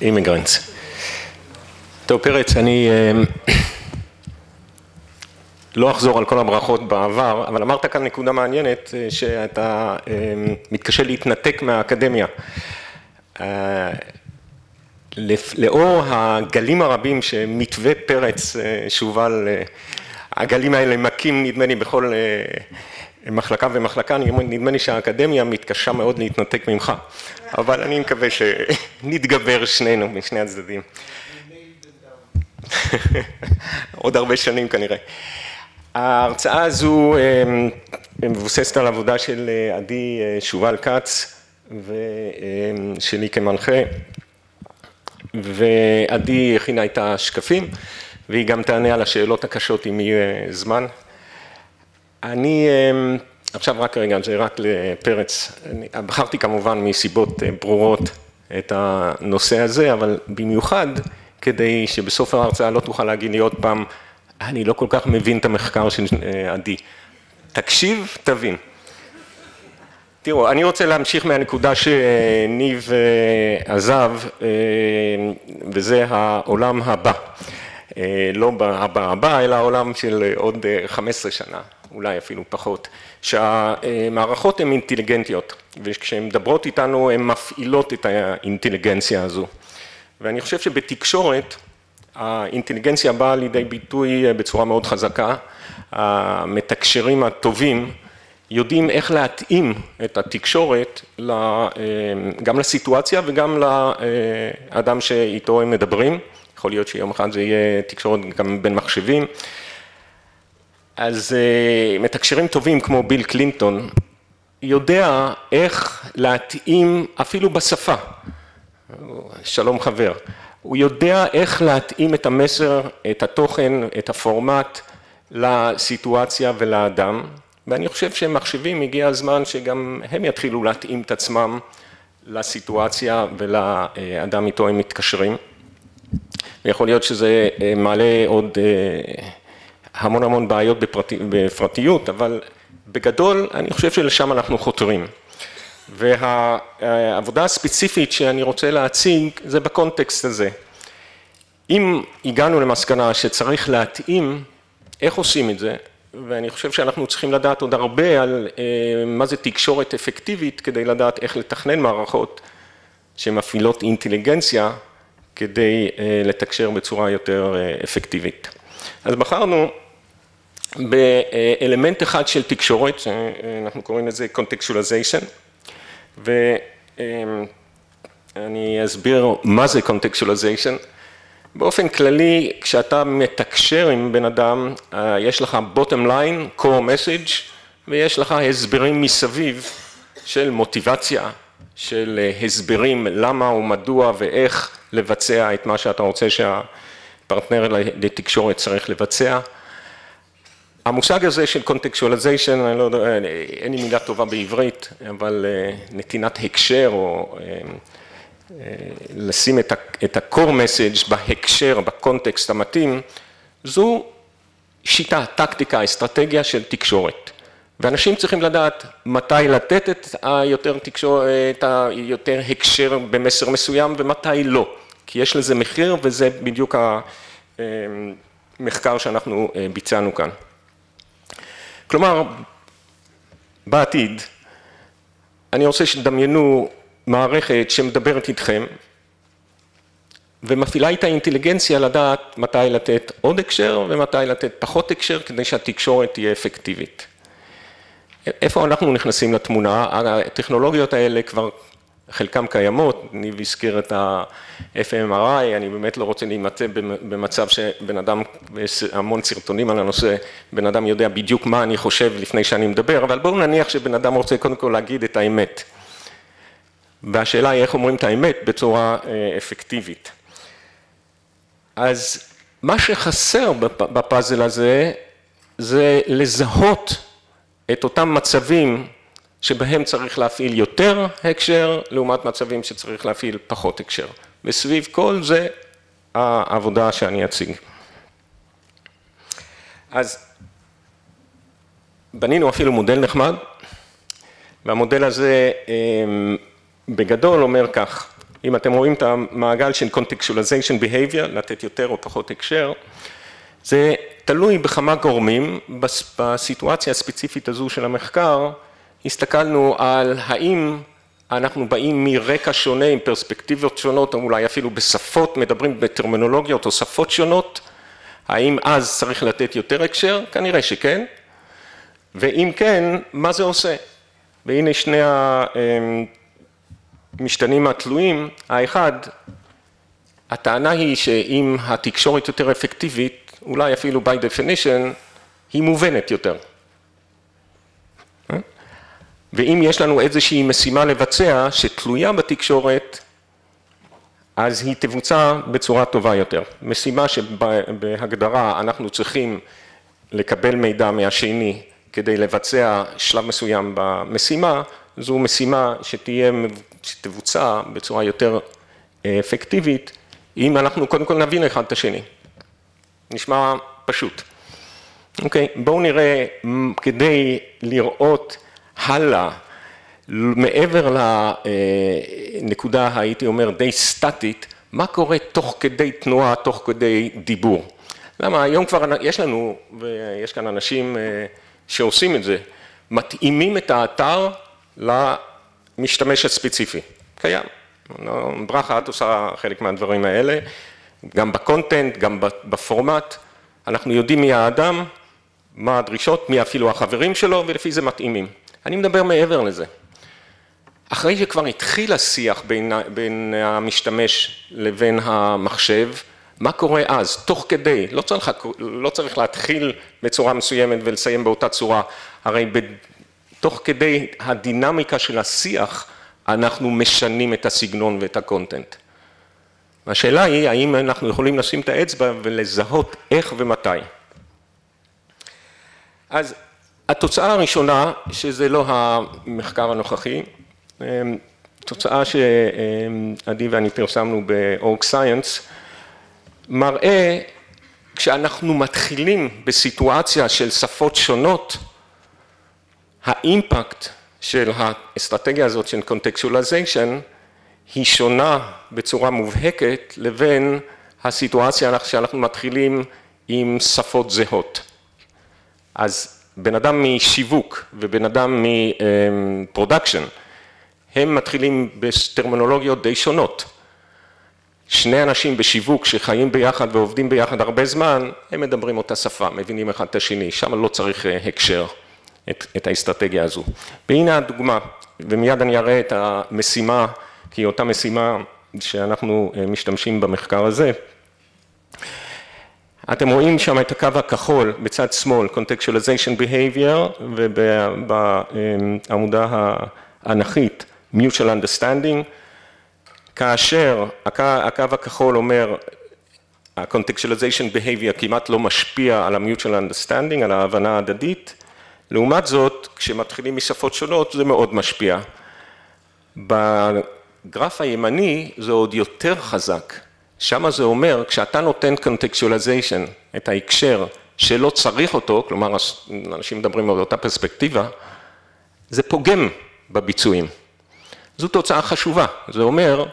immigrants. טוב פרץ, אני לא אחזור על כל הברכות בעבר, אבל אמרת כאן נקודה מעניינת שאתה מתקשה להתנתק מהאקדמיה. לאור הגלים הרבים שמתווה פרץ שובל, הגלים האלה מכים נדמה לי בכל מחלקה ומחלקה, נדמה לי שהאקדמיה מתקשה מאוד להתנתק ממך, אבל אני מקווה שנתגבר שנינו משני הצדדים. עוד הרבה שנים כנראה. ההרצאה הזו מבוססת על עבודה של עדי שובל כץ ושלי כמנחה ועדי הכינה את השקפים והיא גם תענה על השאלות הקשות אם יהיה זמן. אני עכשיו רק רגע, רק לפרץ, בחרתי כמובן מסיבות ברורות את הנושא הזה, אבל במיוחד כדי שבסוף ההרצאה לא תוכל להגיד לי עוד פעם, אני לא כל כך מבין את המחקר של עדי. תקשיב, תבין. תראו, אני רוצה להמשיך מהנקודה שניב עזב, וזה העולם הבא. לא הבא הבא, אלא העולם של עוד 15 שנה, אולי אפילו פחות, שהמערכות הן אינטליגנטיות, וכשהן מדברות איתנו הן מפעילות את האינטליגנציה הזו. ואני חושב שבתקשורת האינטליגנציה באה לידי ביטוי בצורה מאוד חזקה, המתקשרים הטובים יודעים איך להתאים את התקשורת גם לסיטואציה וגם לאדם שאיתו הם מדברים, יכול להיות שיום אחד זה יהיה תקשורת גם בין מחשבים. אז מתקשרים טובים כמו ביל קלינטון יודע איך להתאים אפילו בשפה, שלום חבר, הוא יודע איך להתאים את המסר, את התוכן, את הפורמט לסיטואציה ולאדם ואני חושב שמחשבים הגיע הזמן שגם הם יתחילו להתאים את עצמם לסיטואציה ולאדם איתו הם מתקשרים. ויכול להיות שזה מעלה עוד המון המון בעיות בפרטיות, אבל בגדול אני חושב שלשם אנחנו חותרים. והעבודה הספציפית שאני רוצה להציג זה בקונטקסט הזה. אם הגענו למסקנה שצריך להתאים, איך עושים את זה? ואני חושב שאנחנו צריכים לדעת עוד הרבה על מה זה תקשורת אפקטיבית כדי לדעת איך לתכנן מערכות שמפעילות אינטליגנציה כדי לתקשר בצורה יותר אפקטיבית. אז בחרנו באלמנט אחד של תקשורת, שאנחנו קוראים לזה contextualization, ואני אסביר מה זה contextualization. באופן כללי, כשאתה מתקשר עם בן אדם, יש לך bottom line, core message, ויש לך הסברים מסביב של מוטיבציה, של הסברים למה ומדוע ואיך לבצע את מה שאתה רוצה שהפרטנר לתקשורת צריך לבצע. המושג הזה של contextualization, אני לא יודע, אין לי מילה טובה בעברית, אבל נתינת הקשר או לשים את ה-core message בהקשר, בקונטקסט המתאים, זו שיטה, טקטיקה, אסטרטגיה של תקשורת. ואנשים צריכים לדעת מתי לתת את היותר תקשורת, את היותר הקשר במסר מסוים ומתי לא. כי יש לזה מחיר וזה בדיוק המחקר שאנחנו ביצענו כאן. כלומר, בעתיד, אני רוצה שתדמיינו מערכת שמדברת איתכם ומפעילה את האינטליגנציה לדעת מתי לתת עוד הקשר ומתי לתת פחות הקשר כדי שהתקשורת תהיה אפקטיבית. איפה אנחנו נכנסים לתמונה? הטכנולוגיות האלה כבר חלקם קיימות, ניב הזכיר את ה-FMRI, אני באמת לא רוצה להימצא במצב שבן אדם, ויש המון סרטונים על הנושא, בן אדם יודע בדיוק מה אני חושב לפני שאני מדבר, אבל בואו נניח שבן אדם רוצה קודם כל להגיד את האמת. והשאלה היא איך אומרים את האמת בצורה אפקטיבית. אז מה שחסר בפאזל הזה, זה לזהות את אותם מצבים שבהם צריך להפעיל יותר הקשר, לעומת מצבים שצריך להפעיל פחות הקשר. וסביב כל זה העבודה שאני אציג. אז בנינו אפילו מודל נחמד, והמודל הזה בגדול אומר כך, אם אתם רואים את המעגל של contextualization behavior, לתת יותר או פחות הקשר, זה תלוי בכמה גורמים, בסיטואציה הספציפית הזו של המחקר, הסתכלנו על האם אנחנו באים מרקע שונה עם פרספקטיבות שונות, או אולי אפילו בשפות, מדברים בטרמינולוגיות או שפות שונות, האם אז צריך לתת יותר הקשר? כנראה שכן, ואם כן, מה זה עושה? והנה שני המשתנים התלויים, האחד, הטענה היא שאם התקשורת יותר אפקטיבית, אולי אפילו by definition, היא מובנת יותר. ואם יש לנו איזושהי משימה לבצע שתלויה בתקשורת, אז היא תבוצע בצורה טובה יותר. משימה שבהגדרה אנחנו צריכים לקבל מידע מהשני כדי לבצע שלב מסוים במשימה, זו משימה שתהיה, שתבוצע בצורה יותר אפקטיבית, אם אנחנו קודם כל נבין אחד את השני. נשמע פשוט. אוקיי, בואו נראה כדי לראות הלאה, מעבר לנקודה הייתי אומר די סטטית, מה קורה תוך כדי תנועה, תוך כדי דיבור. למה היום כבר יש לנו, ויש כאן אנשים שעושים את זה, מתאימים את האתר למשתמש הספציפי, קיים. ברכה, את עושה חלק מהדברים האלה, גם בקונטנט, גם בפורמט, אנחנו יודעים מי האדם, מה הדרישות, מי אפילו החברים שלו, ולפי זה מתאימים. אני מדבר מעבר לזה. אחרי שכבר התחיל השיח בין, בין המשתמש לבין המחשב, מה קורה אז, תוך כדי, לא צריך, לא צריך להתחיל בצורה מסוימת ולסיים באותה צורה, הרי ב, תוך כדי הדינמיקה של השיח, אנחנו משנים את הסגנון ואת הקונטנט. השאלה היא, האם אנחנו יכולים לשים את האצבע ולזהות איך ומתי. אז התוצאה הראשונה, שזה לא המחקר הנוכחי, תוצאה שעדי ואני פרסמנו ב-Org Science, מראה כשאנחנו מתחילים בסיטואציה של שפות שונות, האימפקט של האסטרטגיה הזאת של contextualization היא שונה בצורה מובהקת לבין הסיטואציה שאנחנו מתחילים עם שפות זהות. אז בן אדם משיווק ובן אדם מ production, הם מתחילים בטרמינולוגיות די שונות. שני אנשים בשיווק שחיים ביחד ועובדים ביחד הרבה זמן, הם מדברים אותה שפה, מבינים אחד את השני, שם לא צריך אה, הקשר את, את האסטרטגיה הזו. והנה הדוגמה, ומיד אני אראה את המשימה, כי אותה משימה שאנחנו אה, משתמשים במחקר הזה. אתם רואים שם את הקו הכחול בצד שמאל, contextualization behavior, ובעמודה האנכית, mutual understanding, כאשר הקו הכחול אומר, ה-contextualization behavior כמעט לא משפיע על ה-mutual understanding, על ההבנה ההדדית, לעומת זאת, כשמתחילים משפות שונות זה מאוד משפיע. בגרף הימני זה עוד יותר חזק. שם זה אומר, כשאתה נותן contextualization, את ההקשר שלא צריך אותו, כלומר אנשים מדברים על אותה פרספקטיבה, זה פוגם בביצועים. זו תוצאה חשובה, זה אומר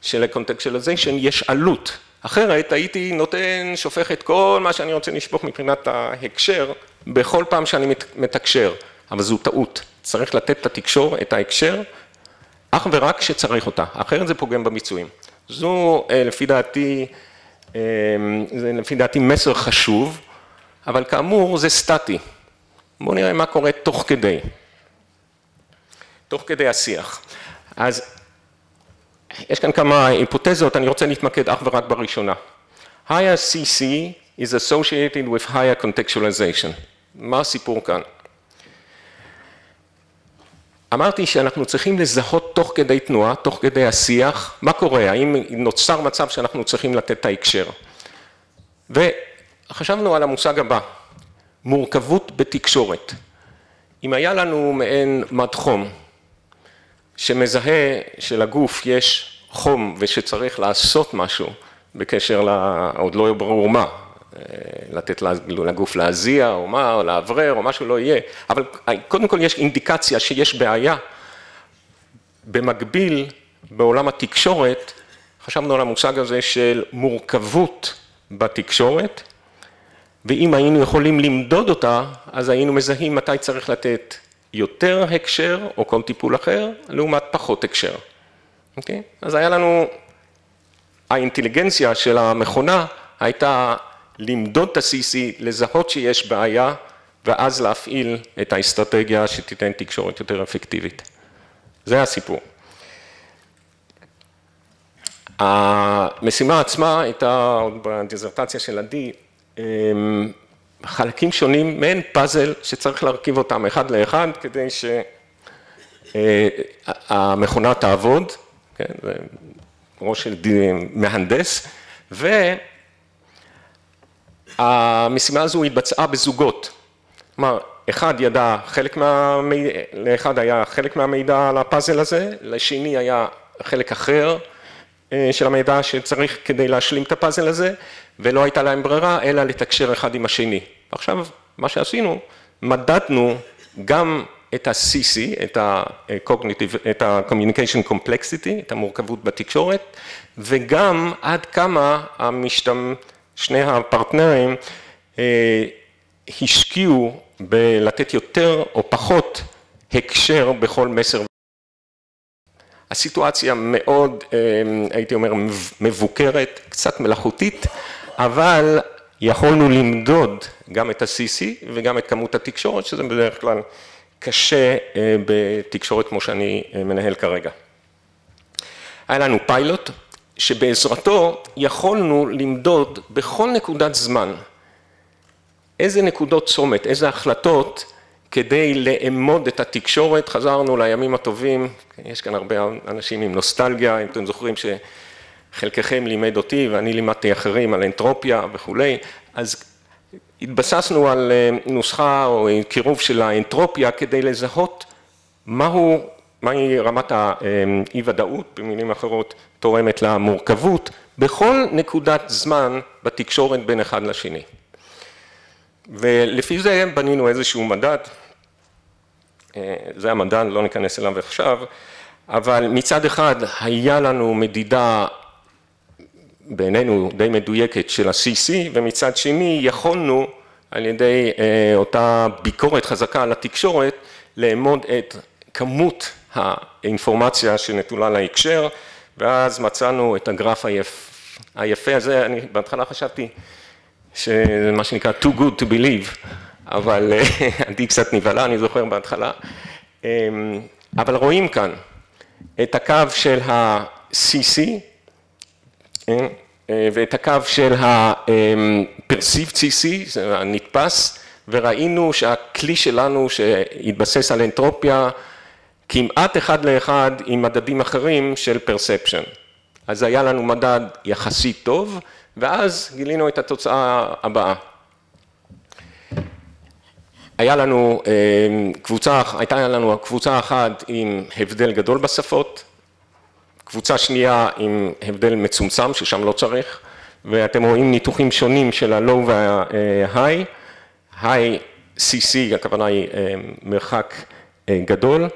שלקונטקסטואליזיישן יש עלות, אחרת הייתי נותן, שופך את כל מה שאני רוצה לשפוך מבחינת ההקשר בכל פעם שאני מתקשר, אבל זו טעות, צריך לתת את התקשור, את ההקשר, אך ורק כשצריך אותה, אחרת זה פוגם בביצועים. זו אה, לפי דעתי, אה, זה לפי דעתי מסר חשוב, אבל כאמור זה סטטי. בואו נראה מה קורה תוך כדי, תוך כדי השיח. אז יש כאן כמה היפותזות, אני רוצה להתמקד אך ורק בראשונה. higher CC is associated with higher contextualization. מה הסיפור כאן? אמרתי שאנחנו צריכים לזהות תוך כדי תנועה, תוך כדי השיח, מה קורה, האם נוצר מצב שאנחנו צריכים לתת את ההקשר. וחשבנו על המושג הבא, מורכבות בתקשורת. אם היה לנו מעין מד חום, שמזהה שלגוף יש חום ושצריך לעשות משהו בקשר ל... עוד לא ברור מה, לתת לגוף להזיע או מה, או לאוורר או משהו לא יהיה, אבל קודם כל יש אינדיקציה שיש בעיה. במקביל בעולם התקשורת, חשבנו על המושג הזה של מורכבות בתקשורת, ואם היינו יכולים למדוד אותה, אז היינו מזהים מתי צריך לתת יותר הקשר או כל טיפול אחר, לעומת פחות הקשר. אוקיי? אז היה לנו, האינטליגנציה של המכונה הייתה למדוד את ה-CC, לזהות שיש בעיה, ואז להפעיל את האסטרטגיה שתיתן תקשורת יותר אפקטיבית. זה הסיפור. המשימה עצמה הייתה עוד בדיזרטציה של עדי, אמ, חלקים שונים, מעין פאזל שצריך להרכיב אותם אחד לאחד כדי שהמכונה תעבוד, כן, זה ראש של מהנדס, והמשימה הזו התבצעה בזוגות. כלומר, אחד ידע חלק מהמידע, לאחד היה חלק מהמידע על הפאזל הזה, לשני היה חלק אחר אה, של המידע שצריך כדי להשלים את הפאזל הזה, ולא הייתה להם ברירה אלא לתקשר אחד עם השני. עכשיו, מה שעשינו, מדדנו גם את ה-CC, את ה-Cognitive, את ה-Communication Complexity, את המורכבות בתקשורת, וגם עד כמה המשתמ... שני הפרטנרים אה, השקיעו בלתת יותר או פחות הקשר בכל מסר. הסיטואציה מאוד, אה, הייתי אומר, מבוקרת, קצת מלאכותית, אבל יכולנו למדוד גם את ה-CC וגם את כמות התקשורת, שזה בדרך כלל קשה אה, בתקשורת כמו שאני מנהל כרגע. היה לנו פיילוט שבעזרתו יכולנו למדוד בכל נקודת זמן איזה נקודות צומת, איזה החלטות כדי לאמוד את התקשורת, חזרנו לימים הטובים, יש כאן הרבה אנשים עם נוסטלגיה, אם אתם זוכרים שחלקכם לימד אותי ואני לימדתי אחרים על אנטרופיה וכולי, אז התבססנו על אה, נוסחה או קירוב של האנטרופיה כדי לזהות מהו, מהי רמת האי ודאות, במילים אחרות תורמת למורכבות, בכל נקודת זמן בתקשורת בין אחד לשני. ולפי זה בנינו איזשהו מדד, אה, זה המדד, לא ניכנס אליו עכשיו, אבל מצד אחד היה לנו מדידה בעינינו די מדויקת של ה-CC, ומצד שני יכולנו על ידי אה, אותה ביקורת חזקה על התקשורת, לאמוד את כמות האינפורמציה שנטולה להקשר, ואז מצאנו את הגרף היפ, היפה הזה, אני בהתחלה חשבתי שזה מה שנקרא too good to believe, אבל אה, עדי קצת נבהלה, אני זוכר בהתחלה, אמ, אבל רואים כאן את הקו של ה-CC, אה, ואת הקו של ה-perceived CC, זה הנתפס, וראינו שהכלי שלנו שהתבסס על אנטרופיה, כמעט אחד לאחד עם מדדים אחרים של perception. אז היה לנו מדד יחסית טוב, ואז גילינו את התוצאה הבאה. היה לנו קבוצה, הייתה לנו קבוצה אחת עם הבדל גדול בשפות, קבוצה שנייה עם הבדל מצומצם ששם לא צריך, ואתם רואים ניתוחים שונים של ה-Low וה-High, High CC הכוונה היא מרחק גדול,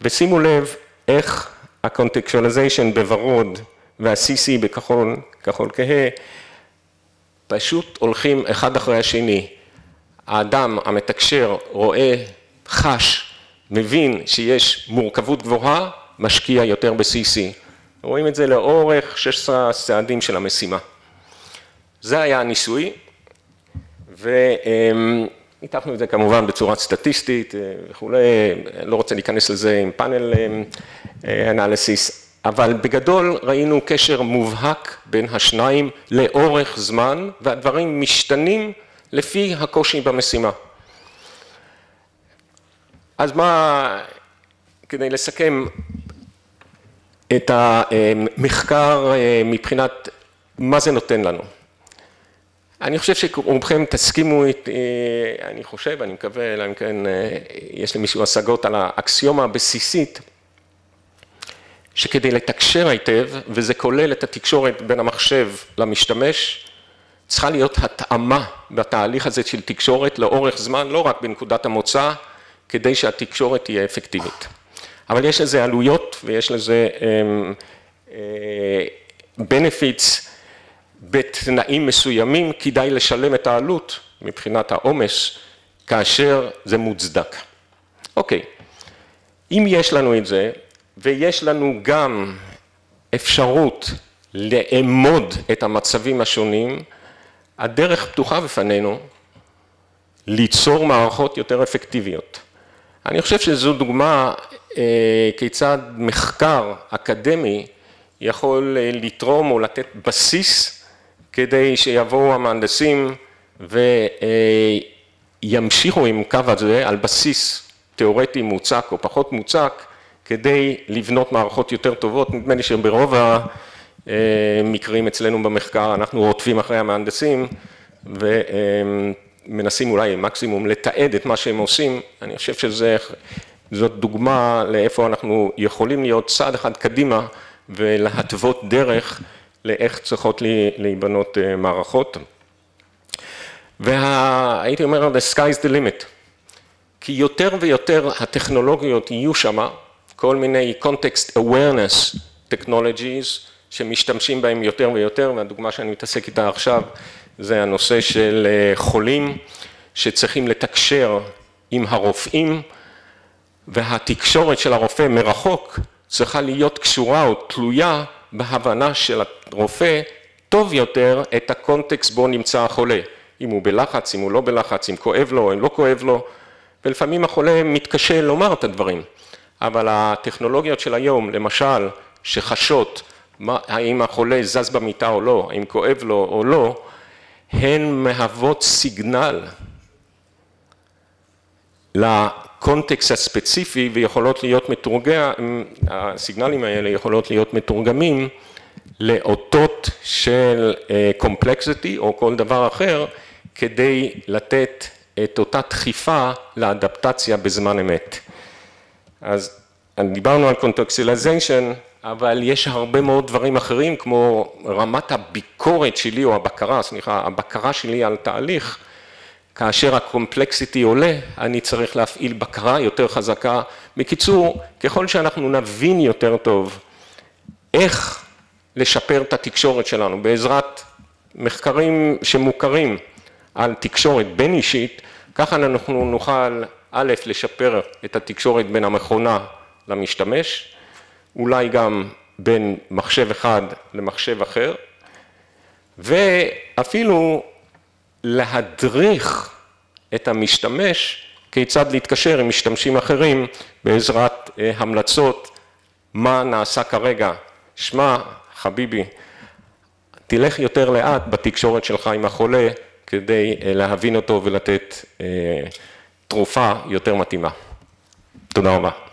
ושימו לב איך ה-Contextualization בוורוד וה-CC בכחול, כחול כהה, פשוט הולכים אחד אחרי השני. האדם המתקשר רואה, חש, מבין שיש מורכבות גבוהה, משקיע יותר ב-CC. רואים את זה לאורך 16 הצעדים של המשימה. זה היה הניסוי, וניתחנו את זה כמובן בצורה סטטיסטית וכולי, לא רוצה להיכנס לזה עם פאנל אנליסיס, אבל בגדול ראינו קשר מובהק בין השניים לאורך זמן, והדברים משתנים לפי הקושי במשימה. אז מה, כדי לסכם, את המחקר אה, מבחינת מה זה נותן לנו. אני חושב שרובכם תסכימו, איתי, אה, אני חושב, אני מקווה, אלא אם כן אה, יש למישהו השגות על האקסיומה הבסיסית, שכדי לתקשר היטב, וזה כולל את התקשורת בין המחשב למשתמש, צריכה להיות התאמה בתהליך הזה של תקשורת לאורך זמן, לא רק בנקודת המוצא, כדי שהתקשורת תהיה אפקטיבית. אבל יש לזה עלויות ויש לזה benefits בתנאים מסוימים, כדאי לשלם את העלות מבחינת העומס כאשר זה מוצדק. אוקיי, אם יש לנו את זה ויש לנו גם אפשרות לאמוד את המצבים השונים, הדרך פתוחה בפנינו ליצור מערכות יותר אפקטיביות. אני חושב שזו דוגמה אה, כיצד מחקר אקדמי יכול אה, לתרום או לתת בסיס כדי שיבואו המהנדסים וימשיכו עם קו הזה על בסיס תיאורטי מוצק או פחות מוצק כדי לבנות מערכות יותר טובות, נדמה לי שברוב המקרים אצלנו במחקר אנחנו רודפים אחרי המהנדסים ומנסים אולי מקסימום לתעד את מה שהם עושים, אני חושב שזאת דוגמה לאיפה אנחנו יכולים להיות צעד אחד קדימה ולהתוות דרך לאיך צריכות להיבנות אה, מערכות. והייתי אומר, the sky is the limit, כי יותר ויותר הטכנולוגיות יהיו שמה, כל מיני context awareness technologies שמשתמשים בהם יותר ויותר, והדוגמה שאני מתעסק איתה עכשיו זה הנושא של אה, חולים שצריכים לתקשר עם הרופאים, והתקשורת של הרופא מרחוק צריכה להיות קשורה או תלויה בהבנה של הרופא טוב יותר את הקונטקסט בו נמצא החולה, אם הוא בלחץ, אם הוא לא בלחץ, אם כואב לו אם לא כואב לו, ולפעמים החולה מתקשה לומר את הדברים, אבל הטכנולוגיות של היום, למשל, שחשות מה, האם החולה זז במיטה או לא, האם כואב לו או לא, הן מהוות סיגנל לקונטקסט הספציפי ויכולות להיות מתורגם, הסיגנלים האלה יכולות להיות מתורגמים לאותות של complexity או כל דבר אחר כדי לתת את אותה דחיפה לאדפטציה בזמן אמת. אז דיברנו על contextualization, אבל יש הרבה מאוד דברים אחרים כמו רמת הביקורת שלי או הבקרה, סליחה, הבקרה שלי על תהליך כאשר ה complexity עולה, אני צריך להפעיל בקרה יותר חזקה. בקיצור, ככל שאנחנו נבין יותר טוב איך לשפר את התקשורת שלנו בעזרת מחקרים שמוכרים על תקשורת בין אישית, ככה אנחנו נוכל א', לשפר את התקשורת בין המכונה למשתמש, אולי גם בין מחשב אחד למחשב אחר, ואפילו להדריך את המשתמש כיצד להתקשר עם משתמשים אחרים בעזרת אה, המלצות מה נעשה כרגע. שמע, חביבי, תלך יותר לאט בתקשורת שלך עם החולה כדי אה, להבין אותו ולתת אה, תרופה יותר מתאימה. תודה רבה.